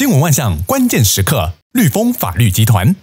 新闻万象，关键时刻，绿风法律集团。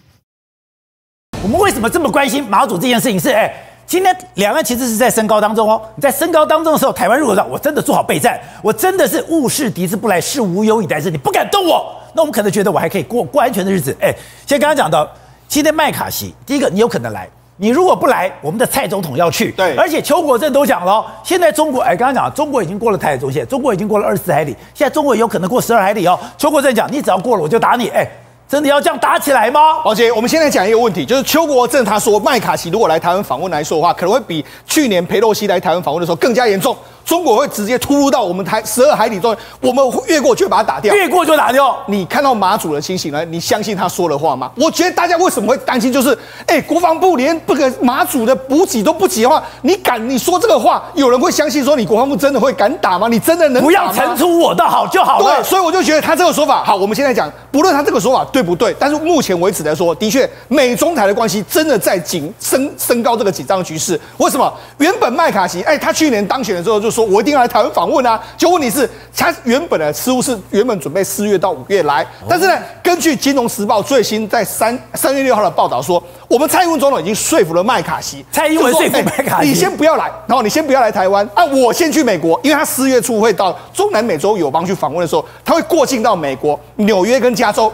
我们为什么这么关心马祖这件事情？是哎，今天两岸其实是在升高当中哦。你在升高当中的时候，台湾如果说我真的做好备战，我真的是物是敌之不来，是无有以待之，你不敢动我，那我们可能觉得我还可以过过安全的日子。哎，先刚刚讲到，今天麦卡锡，第一个你有可能来。你如果不来，我们的蔡总统要去。对，而且邱国正都讲了，现在中国，哎，刚刚讲，中国已经过了台海中线，中国已经过了二十四海里，现在中国有可能过十二海里哦。邱国正讲，你只要过了，我就打你。哎，真的要这样打起来吗？王姐我们现在讲一个问题，就是邱国正他说，麦卡锡如果来台湾访问来说的话，可能会比去年佩洛西来台湾访问的时候更加严重。中国会直接突入到我们台十二海里中，我们越过就把它打掉，越过就打掉。你看到马祖的情形了，你相信他说的话吗？我觉得大家为什么会担心？就是，哎，国防部连这个马祖的补给都不给的话，你敢你说这个话，有人会相信说你国防部真的会敢打吗？你真的能不要层出我的好就好了。对，所以我就觉得他这个说法好。我们现在讲，不论他这个说法对不对，但是目前为止来说，的确美中台的关系真的在紧升升高这个紧张局势。为什么？原本麦卡锡，哎，他去年当选的时候就说，我一定要来台湾。访问啊，就问题是，他原本的似乎是原本准备四月到五月来，但是呢，根据《金融时报》最新在三三月六号的报道说，我们蔡英文总统已经说服了麦卡锡，蔡英文说服麦卡锡，你先不要来，然后你先不要来台湾啊，我先去美国，因为他四月初会到中南美洲友邦去访问的时候，他会过境到美国纽约跟加州。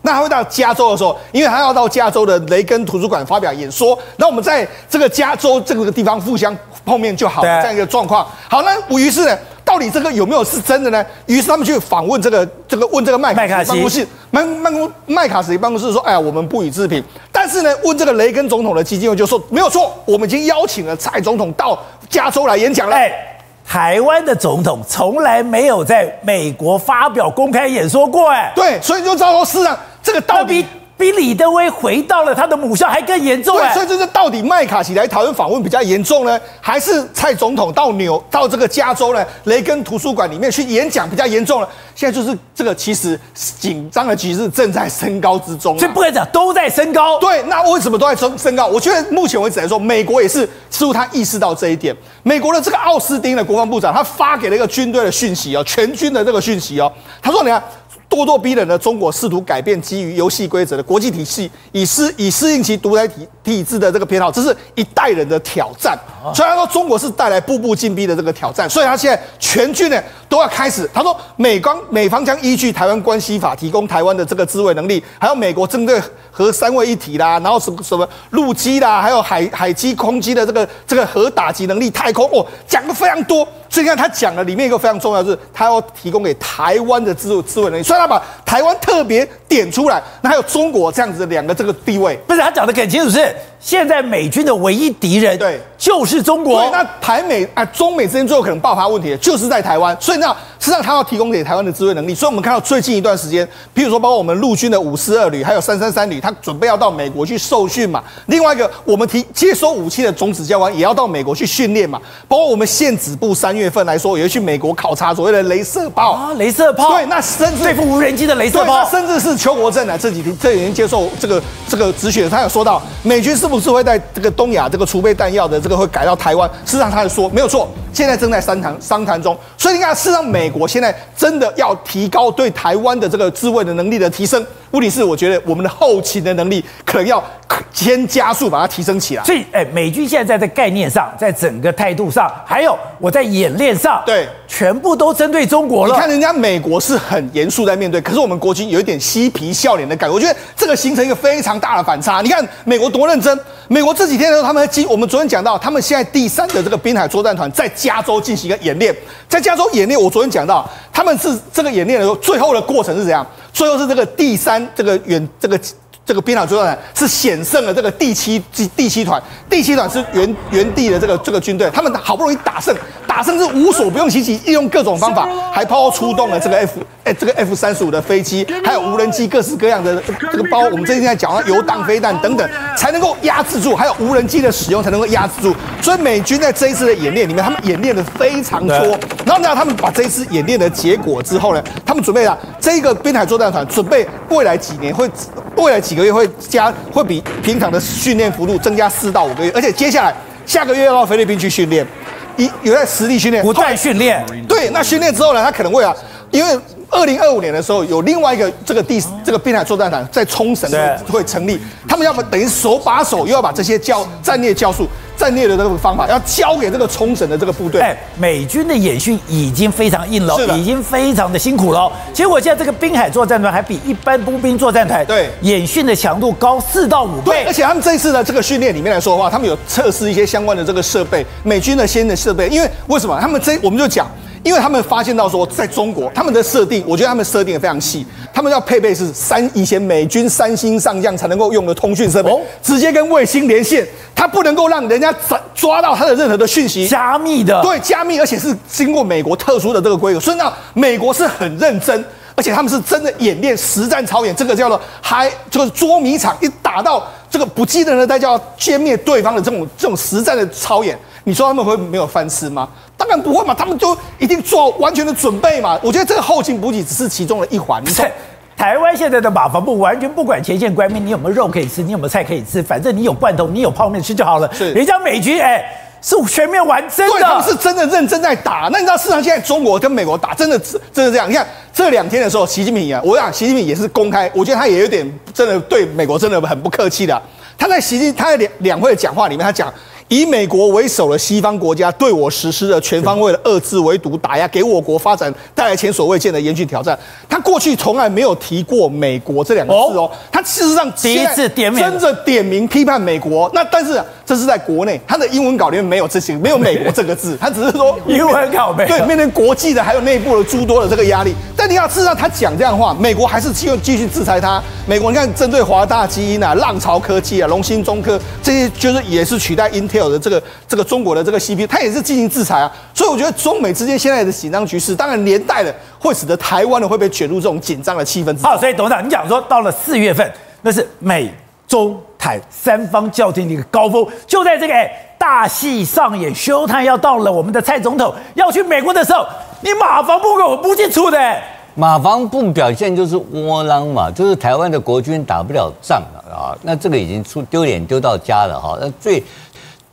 那他会到加州的时候，因为他要到加州的雷根图书馆发表演说，那我们在这个加州这个地方互相碰面就好，这样一个状况。好，那于是呢，到底这个有没有是真的呢？于是他们去访问这个这个问这个麦卡锡办公室，麦麦公麦卡锡办公室说：“哎呀，我们不予置评。”但是呢，问这个雷根总统的基金会就说：“没有错，我们已经邀请了蔡总统到加州来演讲了。”哎台湾的总统从来没有在美国发表公开演说过，哎，对，所以就照说，市场这个到底。比李登辉回到了他的母校还更严重对，所以这是到底麦卡锡来台湾访问比较严重呢，还是蔡总统到纽到这个加州呢雷根图书馆里面去演讲比较严重呢？现在就是这个其实紧张的局势正在升高之中，所以不敢讲都在升高。对，那为什么都在升升高？我觉得目前为止来说，美国也是似乎他意识到这一点。美国的这个奥斯汀的国防部长，他发给了一个军队的讯息哦，全军的这个讯息哦，他说：“你看。”咄咄逼人的中国试图改变基于游戏规则的国际体系，以适以适应其独裁体体制的这个偏好，这是一代人的挑战。虽然说中国是带来步步进逼的这个挑战，所以他现在全军呢都要开始。他说，美方美方将依据台湾关系法提供台湾的这个自卫能力，还有美国针对核三位一体啦，然后什么什么陆基啦，还有海海基空基的这个这个核打击能力，太空哦，讲的非常多。所以你看他讲的里面一个非常重要，是他要提供给台湾的自自卫能力。所以他把台湾特别点出来，那还有中国这样子的两个这个地位，不是他讲的很清楚是。现在美军的唯一敌人，对，就是中国。对，那台美啊，中美之间最后可能爆发问题，就是在台湾。所以那实际上他要提供给台湾的支援能力。所以我们看到最近一段时间，譬如说，包括我们陆军的五四二旅，还有三三三旅，他准备要到美国去受训嘛。另外一个，我们提接收武器的种子教官也要到美国去训练嘛。包括我们县指部三月份来说，也会去美国考察所谓的镭射炮啊，镭射炮。对，那甚至对付无人机的镭射炮，甚至是邱国正呢这几天这几天接受这个这个咨询，他有说到美军是。是不是会在这个东亚这个储备弹药的这个会改到台湾？事实上，他说没有错，现在正在商谈商谈中。所以你看，事实上，美国现在真的要提高对台湾的这个自卫的能力的提升。问题是，我觉得我们的后勤的能力可能要先加速把它提升起来。所以，哎，美军现在在概念上，在整个态度上，还有我在演练上，对，全部都针对中国了。你看，人家美国是很严肃在面对，可是我们国军有一点嬉皮笑脸的感觉。我觉得这个形成一个非常大的反差。你看，美国多认真。美国这几天的时候，他们今我们昨天讲到，他们现在第三的这个滨海作战团在加州进行一个演练，在加州演练，我昨天讲到，他们是这个演练的时候，最后的过程是怎样？最后是这个第三这个远这个。这个滨海作战团是险胜了这个第七第第七团，第七团是原原地的这个这个军队，他们好不容易打胜，打胜是无所不用其极，利用各种方法，还包括出动了这个 F 哎这个 F 三十五的飞机，还有无人机，各式各样的这个包，我们最近在讲的油弹飞弹等等，才能够压制住，还有无人机的使用才能够压制住。所以美军在这一次的演练里面，他们演练的非常多。然后呢，他们把这一次演练的结果之后呢，他们准备了这个滨海作战团，准备未来几年会。未来几个月会加，会比平常的训练幅度增加四到五个月，而且接下来下个月要到菲律宾去训练，一有在实地训练，不断训练。对，那训练之后呢，他可能会啊，因为二零二五年的时候，有另外一个这个第这个滨海作战团在冲绳对会成立，他们要么等于手把手又要把这些教战略教术、战略的这个方法，要交给这个冲绳的这个部队。哎，美军的演训已经非常硬了已经非常的辛苦了哦。结果现在这个滨海作战团还比一般步兵作战团对演训的强度高四到五对，倍而。且他们这次的这个训练里面来说的话，他们有测试一些相关的这个设备，美军的先的设备。因为为什么？他们这我们就讲，因为他们发现到说，在中国他们的设定，我觉得他们设定的非常细，他们要配备是三以前美军三星上将才能够用的通讯设备，哦直接跟卫星连线，它不能够让人家抓抓到他的任何的讯息。加密的，对，加密，而且是经过美国特殊的这个规格，所以呢，美国是很认真，而且他们是真的演练实战操演，这个叫做还就是捉迷藏，一打到这个不计人的代价要歼灭对方的这种这种实战的操演，你说他们会没有饭吃吗？当然不会嘛，他们就一定做完全的准备嘛。我觉得这个后勤补给只是其中的一环，你从对，台湾现在的马房部完全不管前线官兵你有没有肉可以吃，你有没有菜可以吃，反正你有罐头，你有泡面吃就好了。是人家美军哎是全面完真对，他们，是真的认真在打。那你知道，市场现在中国跟美国打，真的真的这样。你看这两天的时候，习近平啊，我想习近平也是公开，我觉得他也有点真的对美国真的很不客气的。他在习近他在两两会的讲话里面，他讲。以美国为首的西方国家对我实施了全方位的遏制、围堵、打压，给我国发展带来前所未见的严峻挑战。他过去从来没有提过美国这两个字哦，他事实上第一次点名真的点名批判美国。那但是啊这是在国内，他的英文稿里面没有这些，没有美国这个字，他只是说 英文稿没有对，面对国际的还有内部的诸多的这个压力。但你要知道，他讲这样的话，美国还是继续继续制裁他。美国你看，针对华大基因啊、浪潮科技啊、龙芯中科这些，就是也是取代 Intel 的这个这个中国的这个 CPU，它也是进行制裁啊。所以我觉得中美之间现在的紧张局势，当然连带的会使得台湾呢会被卷入这种紧张的气氛之中。好，所以董事长，你讲说到了四月份，那是美中台三方较劲的一个高峰，就在这个大戏上演，show time 要到了，我们的蔡总统要去美国的时候，你马防部给我不进出的、马防部表现就是窝囊嘛，就是台湾的国军打不了仗了啊，那这个已经出丢脸丢到家了哈。那最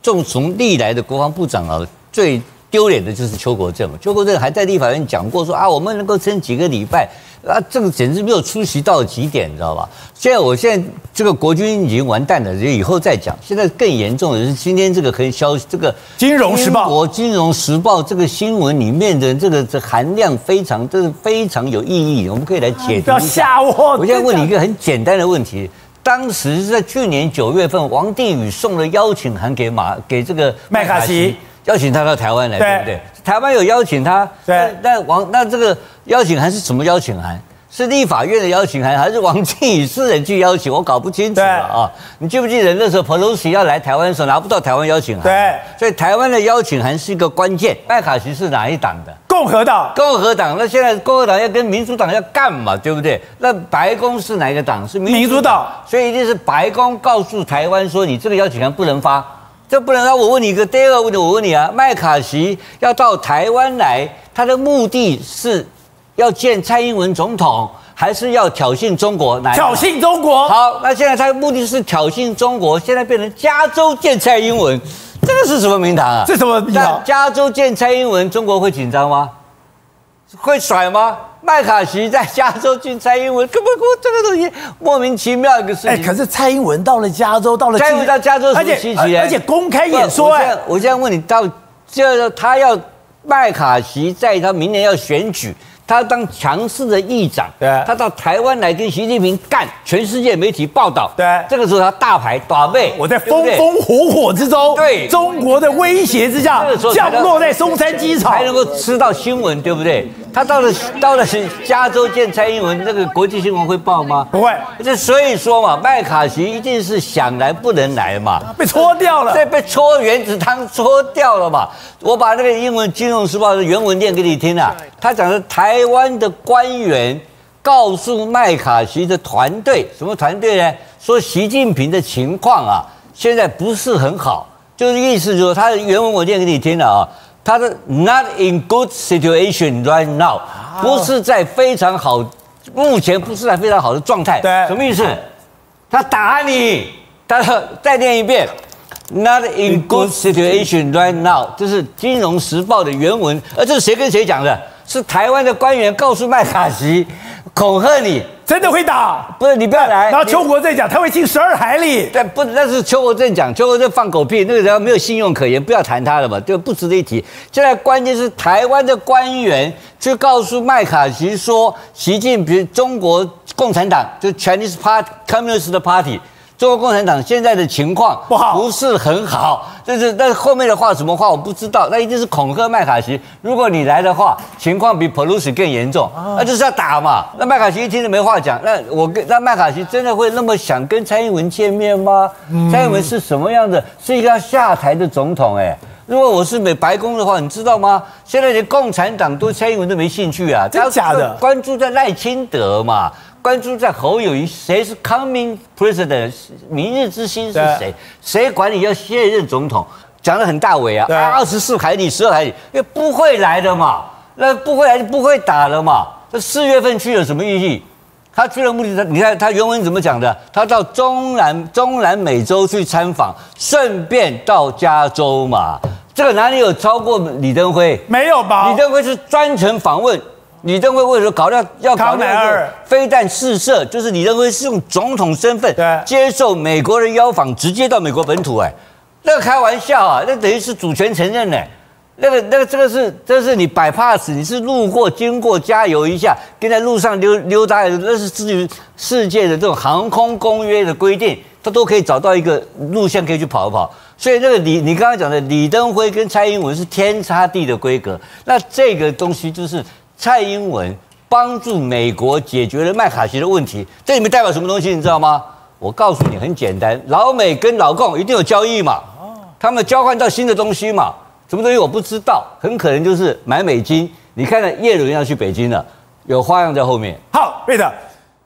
重从历来的国防部长啊，最丢脸的就是邱国正，邱国正还在立法院讲过说啊，我们能够撑几个礼拜啊，这个简直没有出席到极点，你知道吧？现在我现在这个国军已经完蛋了，以后再讲。现在更严重的是今天这个很消息，这个金融时报英国金融时报这个新闻里面的这个这含量非常，这是非常有意义，我们可以来解读一下。吓我！我现在问你一个很简单的问题：当时是在去年九月份，王定宇送了邀请函给马给这个麦卡锡，邀请他到台湾来，对对不对？台湾有邀请他，对那那王那这个邀请函是什么邀请函？是立法院的邀请函，还是王靖宇私人去邀请？我搞不清楚了啊！你记不记得那时候 Pelosi 要来台湾的时候拿不到台湾邀请函？对，所以台湾的邀请函是一个关键。麦卡锡是哪一党的？共和党共和党，那现在共和党要跟民主党要干嘛，对不对？那白宫是哪一个党？是民主党，所以一定是白宫告诉台湾说，你这个邀请函不能发，这不能让我问你一个第二个问题，我问你啊，麦卡锡要到台湾来，他的目的是要见蔡英文总统，还是要挑衅中国？哪挑衅中国，好，那现在他的目的是挑衅中国，现在变成加州见蔡英文，这个是什么名堂啊？这什么名堂加州见蔡英文，中国会紧张吗？会甩吗？麦卡锡在加州见蔡英文，根本这个东西莫名其妙一个事哎，情。可是蔡英文到了加州，到了蔡英文到加州有什么稀奇呢？而且公开演说，哎不我现在，我现在问你，到这他要麦卡锡在他明年要选举，他当强势的议长，对。他到台湾来跟习近平干，全世界媒体报道，对。这个时候他大牌打背，我在风风火火之中，对。中国的威胁之下降落在松山机场。才，能够吃到新闻，对不对？他到了到了加州见蔡英文，那个国际新闻会报吗？不会这所以说嘛，麦卡锡一定是想来不能来嘛。被戳掉了。这被搓原子汤戳掉了嘛？我把那个英文《金融时报》的原文念给你听啊。他讲的台湾的官员告诉麦卡锡的团队，什么团队呢？说习近平的情况啊，现在不是很好，就是意思就是，他的原文我念给你听了啊。他的 not in good situation right now，不是在非常好，目前不是在非常好的状态。对什么意思？他打你，他再念一遍。Not in good situation right now，这是《金融时报》的原文，而这是谁跟谁讲的？是台湾的官员告诉麦卡锡，恐吓你，真的会打。不是你不要来。然后邱国正讲他会进十二海里，但，不，那是邱国正讲，邱国正放狗屁，那个人没有信用可言，不要谈他了嘛，就不值得一提。现在关键是台湾的官员去告诉麦卡锡说，习近平中国共产党就 Chinese Party Communist Party。中国共产党现在的情况不好，不是很好。但是，但是后面的话什么话我不知道。那一定是恐吓麦卡锡，如果你来的话，情况比 Pelosi 更严重，那就是要打嘛。那麦卡锡一听就没话讲。那我跟那麦卡锡真的会那么想跟蔡英文见面吗？蔡英文是什么样的？是一个要下台的总统哎。如果我是美白宫的话，你知道吗？现在连共产党对蔡英文都没兴趣啊，真假的？关注在赖清德嘛。关注在侯友谊，谁是 coming president？明日之星是谁？谁管你要卸任总统？讲的很大伟啊！二十四海里、十二海里，因为不会来的嘛，那不会来就不会打了嘛。这四月份去有什么意义？他去的目的，你看他原文怎么讲的？他到中南中南美洲去参访，顺便到加州嘛。这个哪里有超过李登辉？没有吧？李登辉是专程访问。李登辉为什么搞掉要搞掉飞弹试射？就是李登辉是用总统身份接受美国人邀访，直接到美国本土。哎，那个开玩笑啊，那等于是主权承认呢。那个那个这个是这是你摆 pass，你是路过经过加油一下，跟在路上溜溜达，那是至于世界的这种航空公约的规定，他都可以找到一个路线可以去跑一跑。所以那个李你刚刚讲的李登辉跟蔡英文是天差地的规格。那这个东西就是。蔡英文帮助美国解决了麦卡锡的问题，这里面代表什么东西？你知道吗？我告诉你，很简单，老美跟老共一定有交易嘛，他们交换到新的东西嘛，什么东西我不知道，很可能就是买美金。你看看叶伦要去北京了，有花样在后面。好，对的。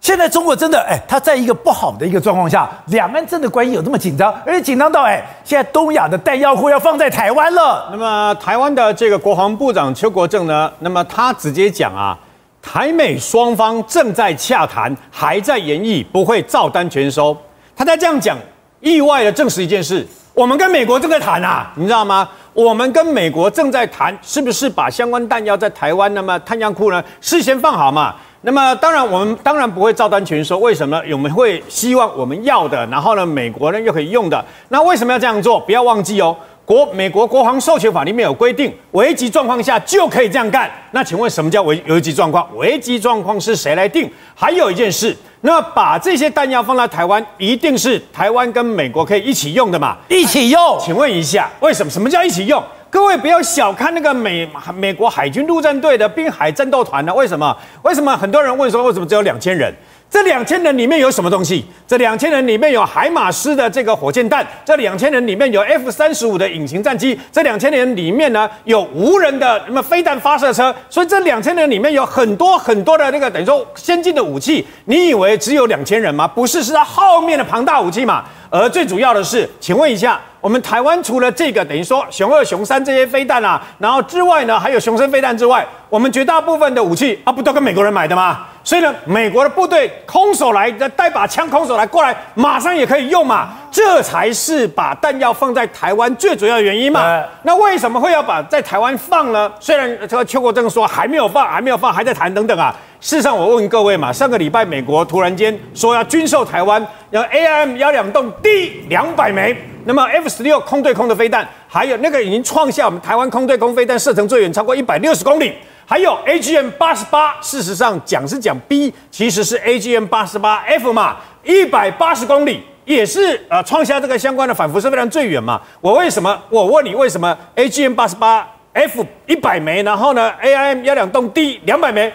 现在中国真的哎，他在一个不好的一个状况下，两岸真的关系有这么紧张，而且紧张到哎，现在东亚的弹药库要放在台湾了。那么台湾的这个国防部长邱国正呢，那么他直接讲啊，台美双方正在洽谈，还在研议，不会照单全收。他在这样讲，意外的证实一件事：我们跟美国正在谈啊，你知道吗？我们跟美国正在谈，是不是把相关弹药在台湾那么弹药库呢事先放好嘛？那么当然，我们当然不会照单全收。为什么？我们会希望我们要的，然后呢，美国呢又可以用的。那为什么要这样做？不要忘记哦，国美国国防授权法里面有规定，危急状况下就可以这样干。那请问什么叫危危急状况？危急状况是谁来定？还有一件事，那把这些弹药放在台湾，一定是台湾跟美国可以一起用的嘛？一起用？请问一下，为什么？什么叫一起用？各位不要小看那个美美国海军陆战队的滨海战斗团呢？为什么？为什么很多人问说为什么只有两千人？这两千人里面有什么东西？这两千人里面有海马斯的这个火箭弹，这两千人里面有 F 三十五的隐形战机，这两千人里面呢有无人的什么飞弹发射车，所以这两千人里面有很多很多的那个等于说先进的武器。你以为只有两千人吗？不是，是它后面的庞大武器嘛。而最主要的是，请问一下，我们台湾除了这个等于说熊二、熊三这些飞弹啊，然后之外呢，还有熊三飞弹之外，我们绝大部分的武器啊，不都跟美国人买的吗？所以呢，美国的部队空手来，带把枪空手来过来，马上也可以用嘛，这才是把弹药放在台湾最主要的原因嘛。那为什么会要把在台湾放呢？虽然这个邱国正说还没有放，还没有放，还在谈等等啊。事实上，我问各位嘛，上个礼拜美国突然间说要军售台湾，要 A M 幺两栋 D 两百枚，那么 F 十六空对空的飞弹，还有那个已经创下我们台湾空对空飞弹射程最远超过一百六十公里。还有 A G M 八十八，事实上讲是讲 B，其实是 A G M 八十八 F 嘛，一百八十公里也是呃创下这个相关的反辐射非常最远嘛。我为什么？我问你为什么 A G M 八十八 F 一百枚，然后呢 A I M 幺两栋 D 两百枚？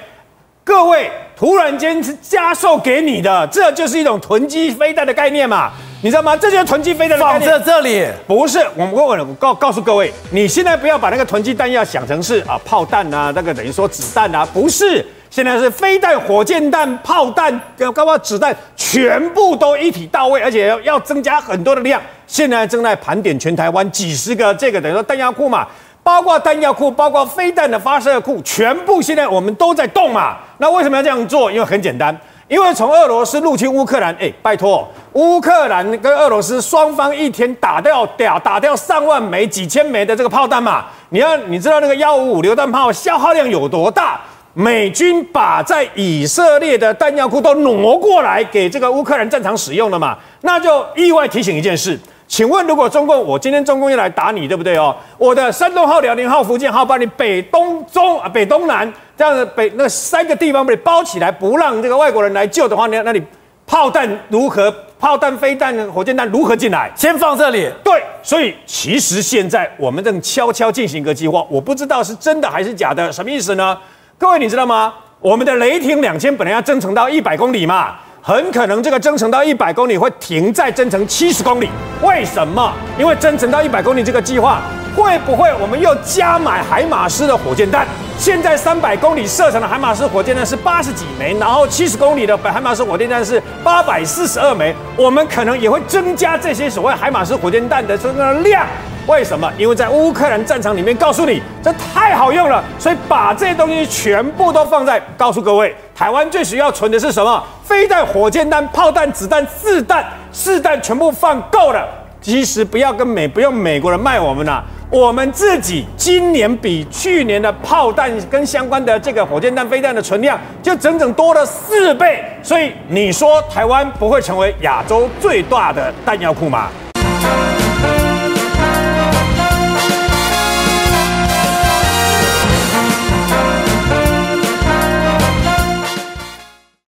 各位突然间是加售给你的，这就是一种囤积飞弹的概念嘛。你知道吗？这就是囤积飞弹的放在这里，不是我们我我告告诉各位，你现在不要把那个囤积弹药想成是啊炮弹啊，那个等于说子弹啊，不是，现在是飞弹、火箭弹、炮弹、跟包括子弹，全部都一体到位，而且要要增加很多的量。现在正在盘点全台湾几十个这个等于说弹药库嘛，包括弹药库，包括飞弹的发射库，全部现在我们都在动嘛。那为什么要这样做？因为很简单。因为从俄罗斯入侵乌克兰，哎，拜托，乌克兰跟俄罗斯双方一天打掉打打掉上万枚、几千枚的这个炮弹嘛？你要你知道那个幺五五榴弹炮消耗量有多大？美军把在以色列的弹药库都挪过来给这个乌克兰正常使用了嘛？那就意外提醒一件事，请问如果中共我今天中共要来打你，对不对哦？我的山东号、辽宁号、福建号把你北东中啊北东南这样的北那三个地方被你包起来，不让这个外国人来救的话，那那你炮弹如何？炮弹、飞弹、火箭弹如何进来？先放这里。对，所以其实现在我们正悄悄进行一个计划，我不知道是真的还是假的，什么意思呢？各位你知道吗？我们的雷霆两千本来要增程到一百公里嘛，很可能这个增程到一百公里会停在增程七十公里。为什么？因为增程到一百公里这个计划。会不会我们又加买海马斯的火箭弹？现在三百公里射程的海马斯火箭弹是八十几枚，然后七十公里的海马斯火箭弹是八百四十二枚。我们可能也会增加这些所谓海马斯火箭弹的这个量。为什么？因为在乌克兰战场里面，告诉你这太好用了，所以把这些东西全部都放在告诉各位，台湾最需要存的是什么？飞弹、火箭弹、炮弹、子弹、四弹、四弹全部放够了。其实不要跟美不用美国人卖我们呐。我们自己今年比去年的炮弹跟相关的这个火箭弹、飞弹的存量，就整整多了四倍。所以你说台湾不会成为亚洲最大的弹药库吗？